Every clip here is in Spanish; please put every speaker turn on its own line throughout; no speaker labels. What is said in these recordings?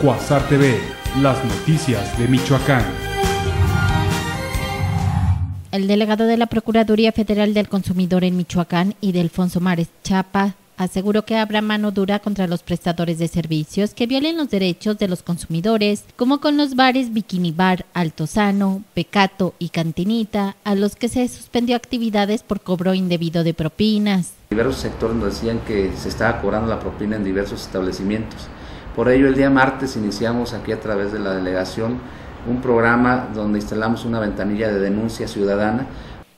Cuasar TV, las noticias de Michoacán.
El delegado de la Procuraduría Federal del Consumidor en Michoacán y de Alfonso Mares Chapa aseguró que habrá mano dura contra los prestadores de servicios que violen los derechos de los consumidores, como con los bares Bikini Bar, Altozano, Pecato y Cantinita, a los que se suspendió actividades por cobro indebido de propinas.
Diversos sectores nos decían que se estaba cobrando la propina en diversos establecimientos. Por ello, el día martes iniciamos aquí a través de la delegación un programa donde instalamos una ventanilla de denuncia ciudadana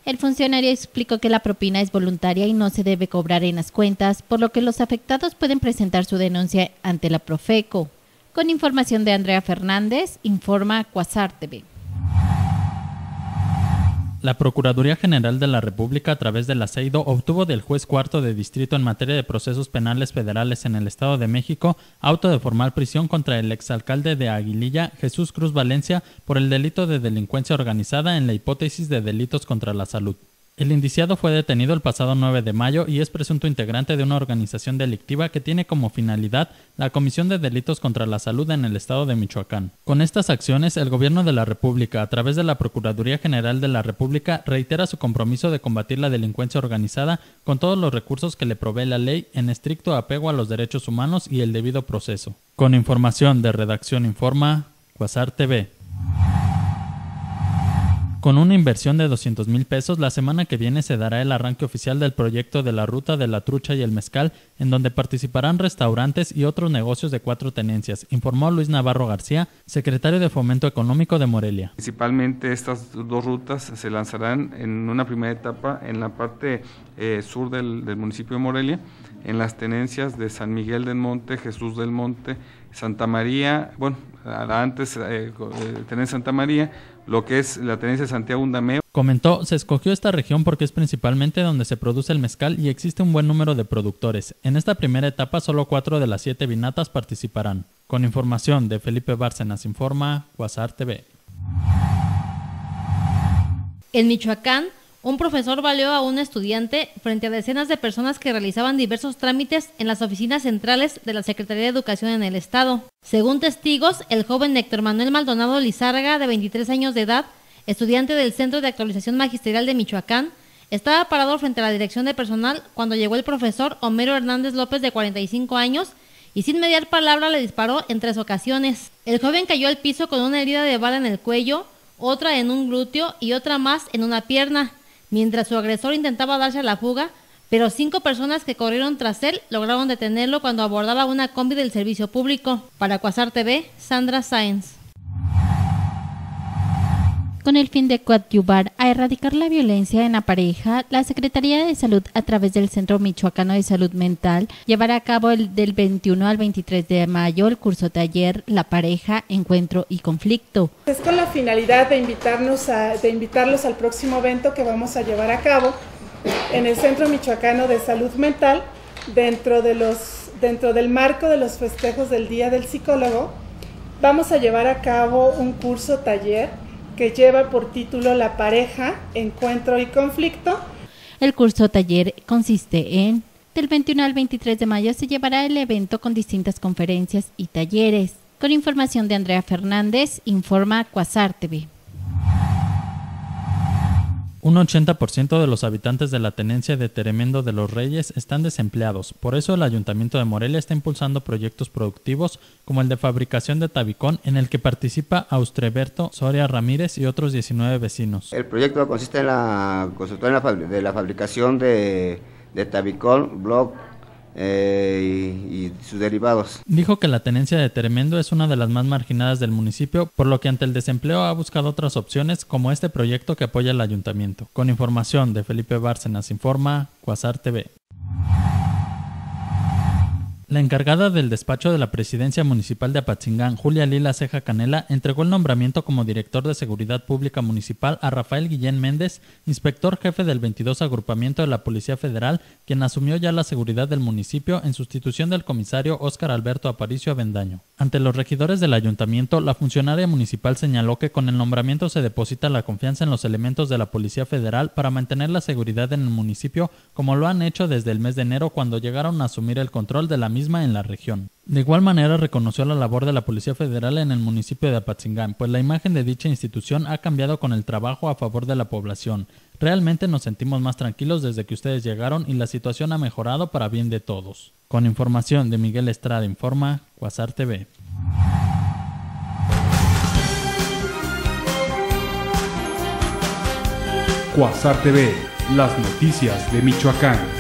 el funcionario explicó que la propina es voluntaria y no se debe cobrar en las cuentas, por lo que los afectados pueden presentar su denuncia ante la Profeco. Con información de Andrea Fernández, informa Cuasar TV.
La Procuraduría General de la República, a través del aceido, obtuvo del juez cuarto de distrito en materia de procesos penales federales en el Estado de México auto de formal prisión contra el exalcalde de Aguililla, Jesús Cruz Valencia, por el delito de delincuencia organizada en la hipótesis de delitos contra la salud. El indiciado fue detenido el pasado 9 de mayo y es presunto integrante de una organización delictiva que tiene como finalidad la comisión de delitos contra la salud en el estado de Michoacán. Con estas acciones, el gobierno de la República, a través de la Procuraduría General de la República, reitera su compromiso de combatir la delincuencia organizada con todos los recursos que le provee la ley en estricto apego a los derechos humanos y el debido proceso. Con información de Redacción Informa, Cuasar TV. Con una inversión de 200 mil pesos, la semana que viene se dará el arranque oficial del proyecto de la Ruta de la Trucha y el Mezcal, en donde participarán restaurantes y otros negocios de cuatro tenencias, informó Luis Navarro García, secretario de Fomento Económico de Morelia.
Principalmente estas dos rutas se lanzarán en una primera etapa en la parte eh, sur del, municipio de Morelia, en las tenencias de San Miguel del Monte, Jesús del Monte, Santa María, bueno, antes eh, eh, tener Santa María, lo que es la tenencia de Santiago Undameo.
Comentó, se escogió esta región porque es principalmente donde se produce el mezcal y existe un buen número de productores. En esta primera etapa solo cuatro de las siete vinatas participarán. Con información de Felipe Bárcenas informa Guasar TV.
En Michoacán, un profesor valió a un estudiante frente a decenas de personas que realizaban diversos trámites en las oficinas centrales de la Secretaría de Educación en el Estado. Según testigos, el joven Héctor Manuel Maldonado Lizárraga, de 23 años de edad, estudiante del Centro de Actualización Magisterial de Michoacán, estaba parado frente a la dirección de personal cuando llegó el profesor Homero Hernández López, de 45 años, y sin mediar palabra le disparó en tres ocasiones. El joven cayó al piso con una herida de bala en el cuello, otra en un glúteo y otra más en una pierna mientras su agresor intentaba darse a la fuga, pero cinco personas que corrieron tras él lograron detenerlo cuando abordaba una combi del servicio público. Para Cuasar TV, Sandra Sáenz con el fin de coadyuvar a erradicar la violencia en la pareja, la Secretaría de Salud a través del Centro Michoacano de Salud Mental llevará a cabo el, del 21 al 23 de mayo el curso taller La pareja, encuentro y conflicto.
Es con la finalidad de invitarnos a, de invitarlos al próximo evento que vamos a llevar a cabo en el Centro Michoacano de Salud Mental dentro de los dentro del marco de los festejos del Día del Psicólogo. Vamos a llevar a cabo un curso taller que lleva por título La pareja, encuentro y conflicto.
El curso taller consiste en del 21 al 23 de mayo se llevará el evento con distintas conferencias y talleres. Con información de Andrea Fernández, informa Cuasar TV.
Un 80% de los habitantes de la tenencia de Teremendo de los Reyes están desempleados. Por eso el Ayuntamiento de Morelia está impulsando proyectos productivos como el de fabricación de tabicón en el que participa Austreberto Soria Ramírez y otros 19 vecinos.
El proyecto consiste en la construcción de la fabricación de, de tabicón, blog, eh, y, sus derivados.
Dijo que la tenencia de Tremendo es una de las más marginadas del municipio, por lo que ante el desempleo ha buscado otras opciones como este proyecto que apoya el ayuntamiento. Con información de Felipe Bárcenas informa Cuasar TV. La encargada del despacho de la presidencia municipal de Apatzingán, Julia Lila Ceja Canela, entregó el nombramiento como director de Seguridad Pública Municipal a Rafael Guillén Méndez, inspector jefe del 22 Agrupamiento de la Policía Federal, quien asumió ya la seguridad del municipio en sustitución del comisario Óscar Alberto Aparicio Avendaño. Ante los regidores del ayuntamiento, la funcionaria municipal señaló que con el nombramiento se deposita la confianza en los elementos de la Policía Federal para mantener la seguridad en el municipio, como lo han hecho desde el mes de enero cuando llegaron a asumir el control de la misma en la región. De igual manera reconoció la labor de la Policía Federal en el municipio de Apatzingán, pues la imagen de dicha institución ha cambiado con el trabajo a favor de la población. Realmente nos sentimos más tranquilos desde que ustedes llegaron y la situación ha mejorado para bien de todos. Con información de Miguel Estrada Informa, Cuasar TV.
TV, las noticias de Michoacán.